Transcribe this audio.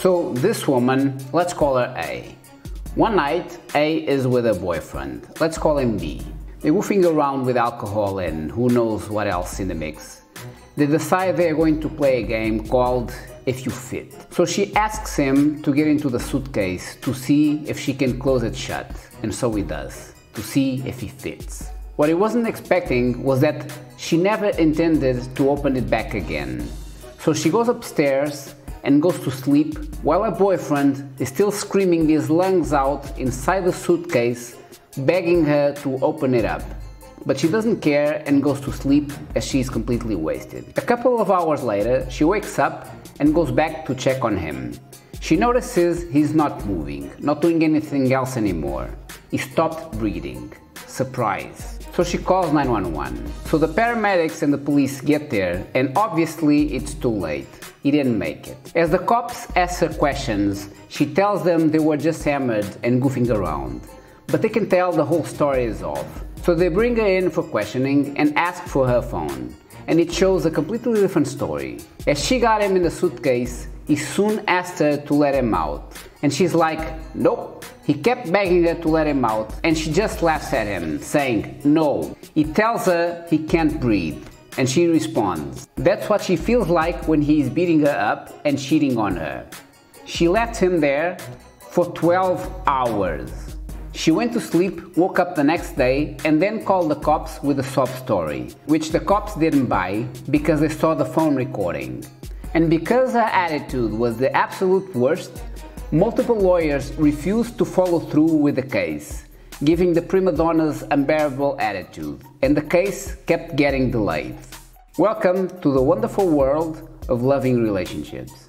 So this woman, let's call her A. One night, A is with her boyfriend. Let's call him B. They're woofing around with alcohol and who knows what else in the mix. They decide they're going to play a game called If You Fit. So she asks him to get into the suitcase to see if she can close it shut. And so he does, to see if he fits. What he wasn't expecting was that she never intended to open it back again. So she goes upstairs and goes to sleep while her boyfriend is still screaming his lungs out inside the suitcase, begging her to open it up. But she doesn't care and goes to sleep as she is completely wasted. A couple of hours later, she wakes up and goes back to check on him. She notices he's not moving, not doing anything else anymore. He stopped breathing. Surprise. So she calls 911. So the paramedics and the police get there, and obviously it's too late. He didn't make it. As the cops ask her questions, she tells them they were just hammered and goofing around. But they can tell the whole story is off. So they bring her in for questioning and ask for her phone. And it shows a completely different story. As she got him in the suitcase, he soon asked her to let him out. And she's like, nope. He kept begging her to let him out, and she just laughs at him, saying, no. He tells her he can't breathe, and she responds. That's what she feels like when he is beating her up and cheating on her. She left him there for 12 hours. She went to sleep, woke up the next day, and then called the cops with a sob story, which the cops didn't buy because they saw the phone recording. And because her attitude was the absolute worst, multiple lawyers refused to follow through with the case, giving the prima donna's unbearable attitude, and the case kept getting delayed. Welcome to the wonderful world of loving relationships.